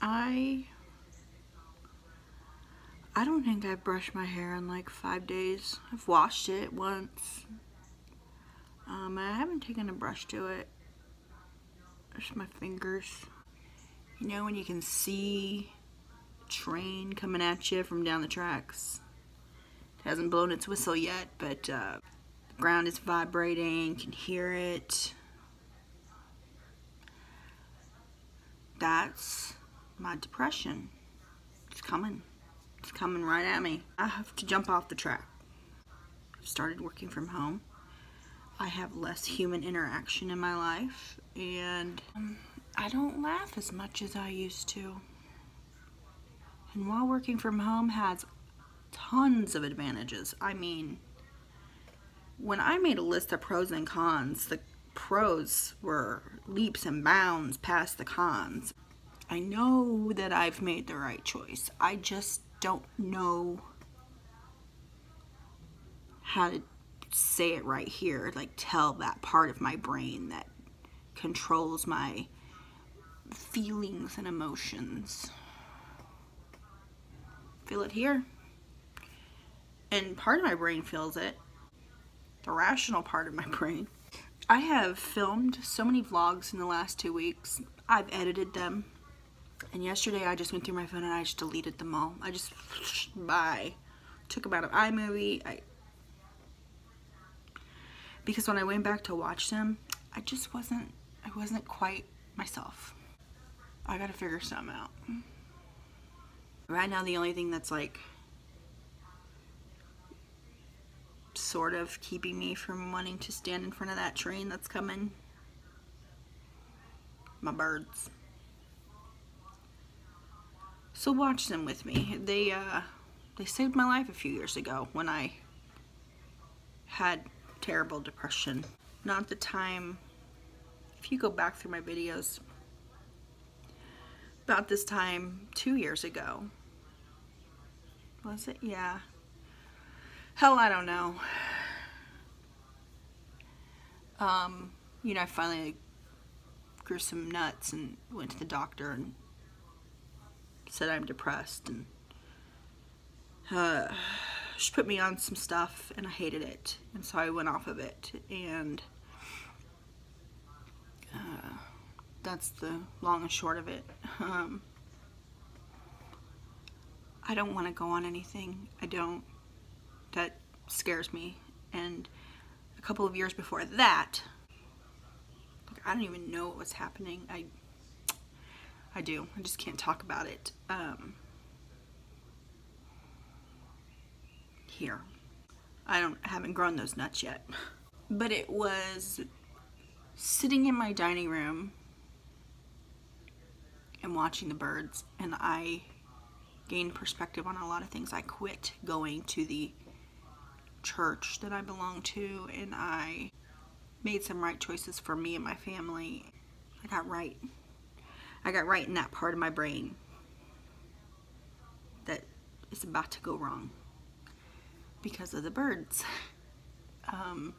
I I don't think I've brushed my hair in like five days. I've washed it once. Um, I haven't taken a brush to it. Just my fingers. You know when you can see train coming at you from down the tracks? It hasn't blown its whistle yet, but uh, the ground is vibrating, can hear it. That's my depression. It's coming. It's coming right at me. I have to jump off the track. I've started working from home. I have less human interaction in my life and um, I don't laugh as much as I used to. And while working from home has tons of advantages, I mean, when I made a list of pros and cons, the pros were leaps and bounds past the cons. I know that I've made the right choice. I just don't know how to say it right here, like tell that part of my brain that controls my feelings and emotions. Feel it here. And part of my brain feels it. The rational part of my brain. I have filmed so many vlogs in the last two weeks. I've edited them. And yesterday I just went through my phone and I just deleted them all. I just, bye. Took them out of iMovie. I, because when I went back to watch them, I just wasn't, I wasn't quite myself. I gotta figure something out. Right now the only thing that's like sort of keeping me from wanting to stand in front of that train that's coming my birds. So watch them with me. They uh, they saved my life a few years ago when I had terrible depression. Not the time, if you go back through my videos, about this time two years ago. Was it? Yeah. Hell, I don't know. Um, you know, I finally grew some nuts and went to the doctor and said I'm depressed and uh, she put me on some stuff and I hated it and so I went off of it and uh, that's the long and short of it. Um, I don't want to go on anything. I don't. That scares me. And a couple of years before that, I don't even know what was happening. I I do. I just can't talk about it. Um, here. I don't haven't grown those nuts yet. But it was sitting in my dining room and watching the birds and I gained perspective on a lot of things. I quit going to the church that I belong to and I made some right choices for me and my family. I got right. I got right in that part of my brain that is about to go wrong because of the birds. Um,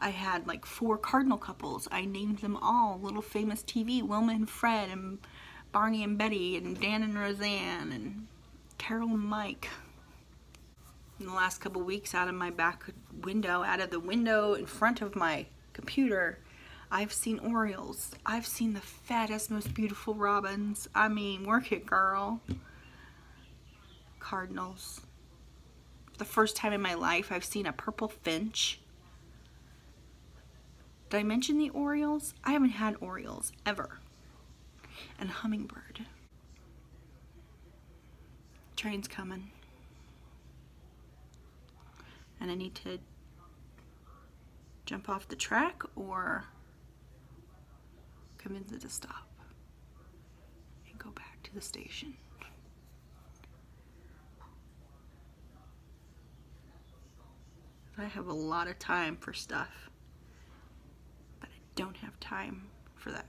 I had like four cardinal couples. I named them all Little Famous TV, Wilma and Fred, and Barney and Betty, and Dan and Roseanne, and Carol and Mike. In the last couple weeks, out of my back window, out of the window in front of my computer, I've seen Orioles. I've seen the fattest, most beautiful robins. I mean, work it, girl. Cardinals. For the first time in my life, I've seen a purple finch. Did I mention the Orioles? I haven't had Orioles ever. And hummingbird. Train's coming. And I need to jump off the track or convince it to stop and go back to the station. I have a lot of time for stuff, but I don't have time for that.